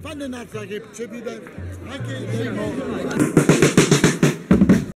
Fanno un'altra che c'è più da... Anche